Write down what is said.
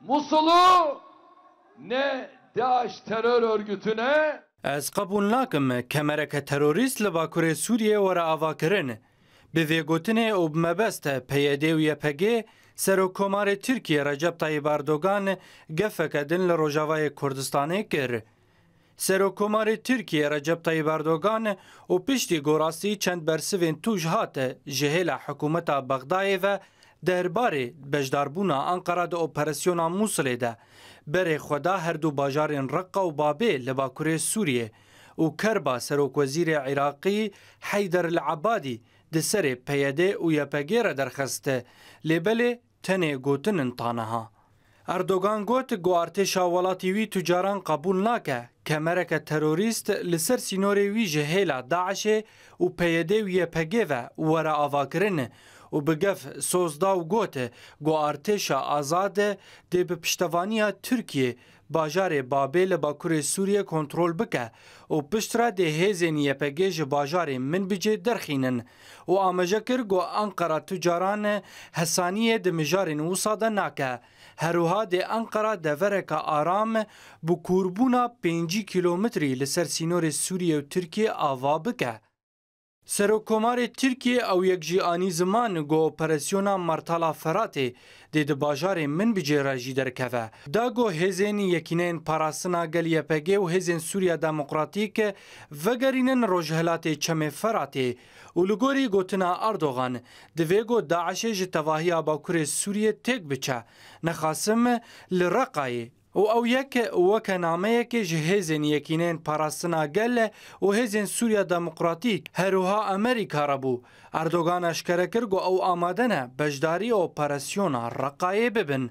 Musulu ne DAIŞ teror örgütü ne. Ez qebûl nakim kemereke terorîst li Bakurê Sûriyê were avakirin. Bi vê gotinê û bi mebest PYD û YPG, Serokkomarê Tirkiyê Recep Tayyîp Erdogan gefeke din li Rojavayê Kurdistanê kir. Serokkomarê Tirkiyê Recep Tayyîp Erdogan û piştî gorastî çend bersivên tûj hat ji hêla hikûmeta Bexdayê ve derbarê beşdarbûna Anqara di operasyona Mûsilê de berê xwe da herdû bajarên Reqqa û Babê li bakurê Sûriyê û kerba serokwezîrê Iraqî Heyder El Ebadî di serê PYD û YPGê re derxist lê belê Tenê gotin in ta niha. Erdogan got ku artêşa welatî wî tucaran qebûl nake, kemereke terorîst li ser sînorê wî ji hêla DAIŞ'ê û PYD'ê û YPG'ê ve were avakirin û bi gef soz da û got ku artêşa azad dê bi piştevaniya Tirkiyê bajarê Babê li bakurê Sûriyê kontrol bike û piştre dê hêzên YPG ji bajarê Minbicê derxînin û amaje kir ku Enqera tu caran hesaniyê di mijarên wisa de nake. Herwiha dê Enqera devereke aram bi kûrbûna pêncî kîlometrî li ser sînorê Sûriyê û Tirkiyê ava bike. Serokkomarê Tirkiyê ew yek jî anî ziman ku operasyona Martala Feratê dê di bajarê Minbicê re jî derkeve. Da ku hêzên Yekîneyên Parastina Gel YPG û hêzên Sûriya Demokratîk vegerînin rojhilatê Çemê Feratê û li gorî gotina Erdogan divê ku DAIŞ'ê ji tevahiya bakurê Sûriyê têk biçe, nexasim li Reqayê, û ew yek weke nameyekê ji hêzên Yekîneyên Parastina Gel û Hêzên Sûriya Demokratîk her wiha Amerîka re bû. Erdogan eşkere kir ku ew amade ne beşdarî operasyona Reqayê bibin.